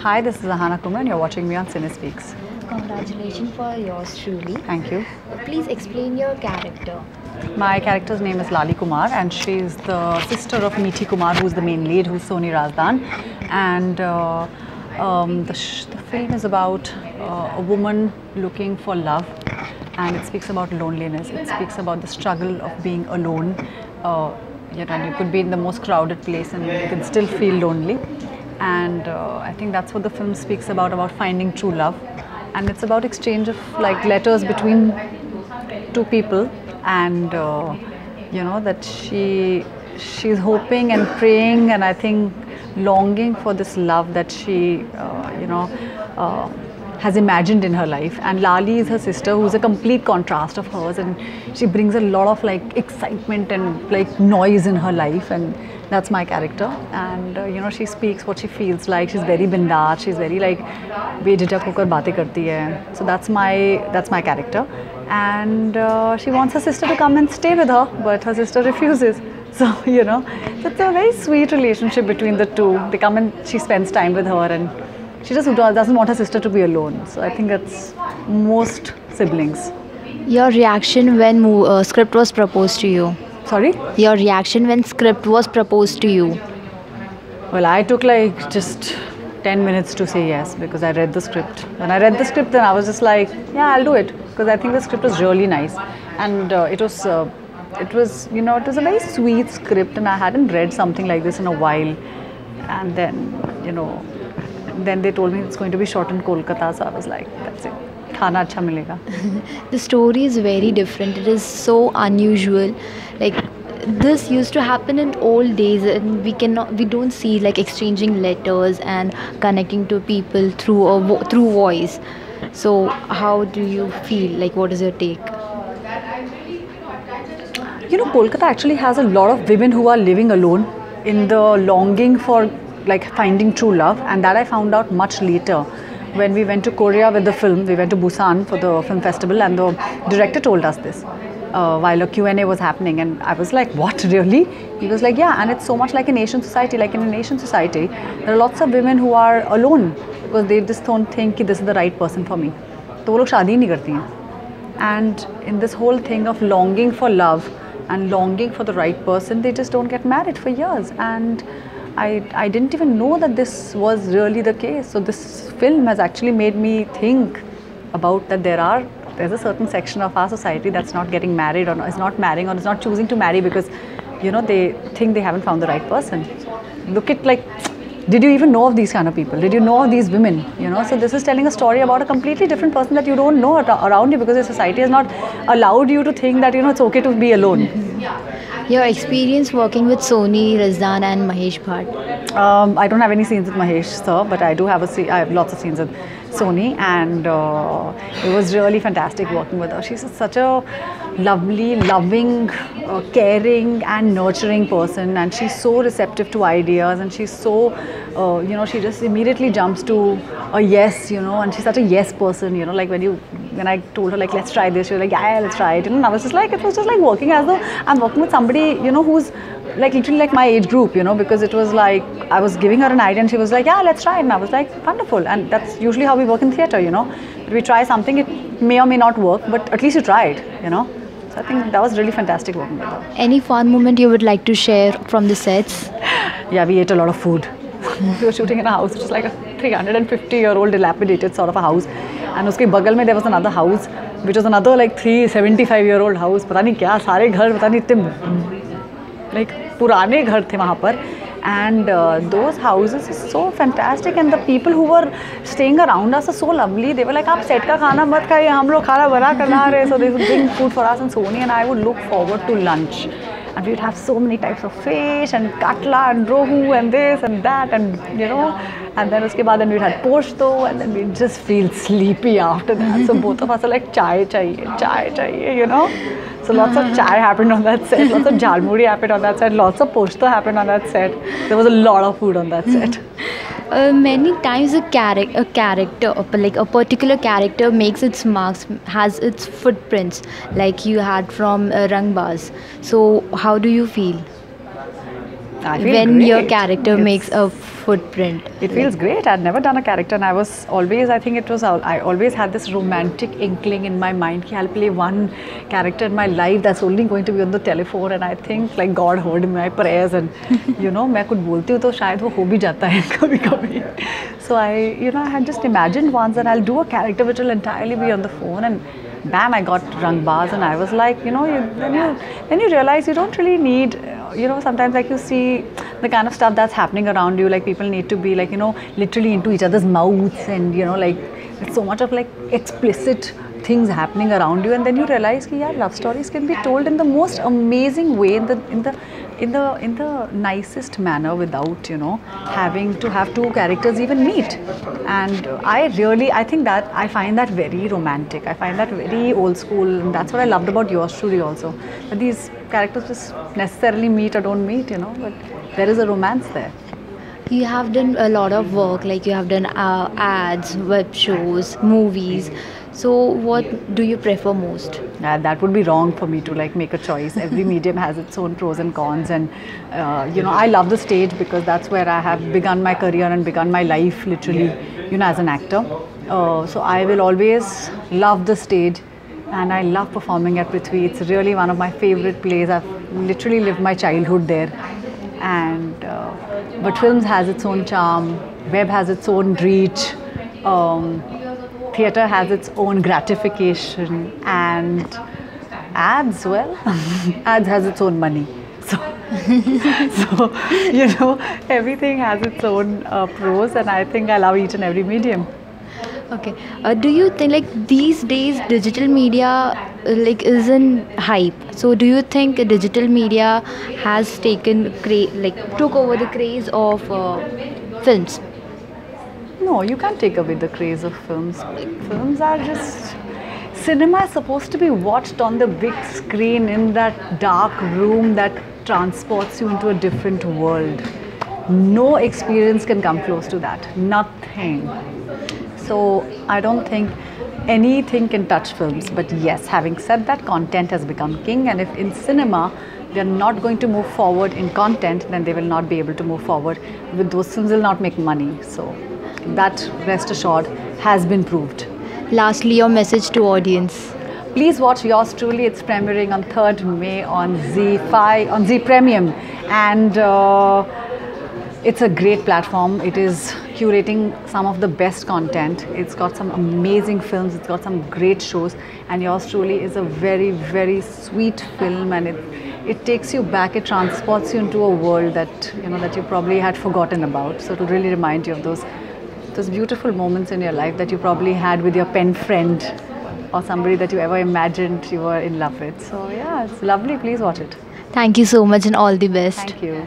Hi, this is Aahana Kumra and you're watching me on CineSpeaks. Congratulations for yours truly. Thank you. Please explain your character. My character's name is Lali Kumar and she's the sister of Meethi Kumar, who's the main lead, who's Soni Razdan. And uh, um, the, sh- the film is about uh, a woman looking for love and it speaks about loneliness. It speaks about the struggle of being alone. Uh, you know, and you could be in the most crowded place and you can still feel lonely. And uh, I think that's what the film speaks about, about finding true love. And it's about exchange of like letters between two people. And uh, you know that she she's hoping and praying and I think longing for this love that she uh, you know uh, has imagined in her life. And Lali is her sister who's a complete contrast of hers. And she brings a lot of like excitement and like noise in her life. And that's my character and uh, you know she speaks what she feels like she's very bindaas she's very like बेझिझक होकर बातें करती है so that's my that's my character and uh, she wants her sister to come and stay with her but her sister refuses so you know so it's a very sweet relationship between the two they come and she spends time with her and she just doesn't want her sister to be alone so i think that's most siblings Your reaction when mo- uh, script was proposed to you. Sorry Your reaction when script was proposed to you. Well, I took like just 10 minutes to say yes because I read the script. When I read the script, then I was just like, yeah, I'll do it because I think the script was really nice, and uh, it was, uh, it was, you know, it was a very sweet script, and I hadn't read something like this in a while, and then, you know, then they told me it's going to be shot in Kolkata, so I was like, that's it. खाना अच्छा मिलेगा The story is very different. It is so unusual. Like this used to happen in old days and we cannot we don't see like exchanging letters and connecting to people through a vo- through voice. So how do you feel? Like what is your take? You know, Kolkata actually has a lot of women who are living alone in the longing for like finding true love, and that I found out much later. When we went to Korea with the film, we went to Busan for the film festival, and the director told us this uh, while a Q&A was happening, and I was like, "What really?" He was like, "Yeah," and it's so much like an Asian society. Like in an Asian society, there are lots of women who are alone because they just don't think that this is the right person for me. तो वो लोग शादी ही नहीं करती हैं and in this whole thing of longing for love and longing for the right person they just don't get married for years and I, I didn't even know that this was really the case. So this film has actually made me think about that there are there's a certain section of our society that's not getting married or is not marrying or is not choosing to marry because you know they think they haven't found the right person. Look at like did you even know of these kind of people? Did you know of these women? You know so this is telling a story about a completely different person that you don't know around you because your society has not allowed you to think that you know it's okay to be alone Your experience working with Soni Razdan and Mahesh Bhatt. Um, I don't have any scenes with Mahesh, sir, but I do have a I have lots of scenes with Soni, and uh, it was really fantastic working with her. She's such a lovely, loving, uh, caring, and nurturing person, and she's so receptive to ideas, and she's so, uh, you know, she just immediately jumps to a yes, you know, and she's such a yes person, you know, like when you, when I told her like let's try this, she was like yeah, yeah let's try it, you know, and I was just like it was just like working as though I'm working with somebody, you know, who's like literally like my age group, you know, because it was like I was giving her an idea and she was like, yeah, let's try it. And I was like, wonderful. And that's usually how we work in theatre, you know. We try something, it may or may not work, but at least you tried, you know. So I think that was really fantastic working with her. Any fun moment you would like to share from the sets? Yeah, we ate a lot of food. we were shooting in a house which is like a 350 year old dilapidated sort of a house. And उसके बगल में there was another house which was another like 375 year old house. पता नहीं क्या सारे घर पता नहीं इतने like पुराने घर थे वहाँ पर and uh, those houses is so fantastic and the people who were staying around us are so lovely they were like आप सेट का खाना मत खाइए हम लोग खाना बना कर ला रहे so they would bring food for us and Sony and I would look forward to lunch and we would have so many types of fish and katla and rohu and this and that and you know and then uske baad then we had posto and then we just feel sleepy after that so both of us are like chai chahiye chai chahiye you know so lots of chai happened on that set lots of jalmuri happened on that set lots of posto happened on that set there was a lot of food on that set Uh, many times a, a character, like a particular character, makes its marks, has its footprints, like you had from uh, Rangbaaz. So, how do you feel? when great. your character it's, makes a footprint. It feels like, great. I'd never done a character, and I was always, I think it was, I always had this romantic inkling in my mind. I'll play one character in my life that's only going to be on the telephone, and I think like God heard my prayers, and you know, I could बोलती to do so वो हो भी जाता है कभी So I, you know, I had just imagined once that I'll do a character which will entirely be on the phone and bam, I got Rangbaaz, and I was like, you know, you, then you then you realize you don't really need you know sometimes like you see the kind of stuff that's happening around you like people need to be like you know literally into each other's mouths and you know like it's so much of like explicit things happening around you and then you realize that yeah love stories can be told in the most amazing way in the in the in the in the nicest manner without you know having to have two characters even meet. And i really i think that i find that very romantic. I find that very old school and that's what i loved about your story also. That these characters just necessarily meet or don't meet you know but there is a romance there. You have done a lot of work, like you have done uh, ads, web shows, movies. So, what do you prefer most? Uh, that would be wrong for me to like make a choice. Every medium has its own pros and cons, and uh, you know I love the stage because that's where I have begun my career and begun my life literally, you know, as an actor. Uh, so I will always love the stage, and I love performing at Prithvi. It's really one of my favorite plays. I've literally lived my childhood there, and uh, but films has its own charm. Web has its own reach. Um, theatre has its own gratification and ads well ads has its own money so so you know everything has its own uh, pros and i think i love each and every medium Okay. Uh, do you think like these days digital media uh, like is in hype? So do you think digital media has taken cra- like took over the craze of uh, films? No you can't take away the craze of films. Films are just cinema is supposed to be watched on the big screen in that dark room that transports you into a different world. No experience can come close to that. Nothing. So i don't think anything can touch films. But yes having said that content has become king. And if in cinema they're not going to move forward in content then they will not be able to move forward with those films will not make money. So that rest assured has been proved Lastly, your message to audience. Please watch yours truly. It's premiering on 3rd May on Zee5 on Z Premium, and uh, it's a great platform. It is curating some of the best content. It's got some amazing films. It's got some great shows, and yours truly is a very very sweet film, and it it takes you back. It transports you into a world that you know that you probably had forgotten about. So it'll really remind you of those those beautiful moments in your life that you probably had with your pen friend or somebody that you ever imagined you were in love with. So yeah, it's lovely. Please watch it. Thank you so much and all the best. Thank you.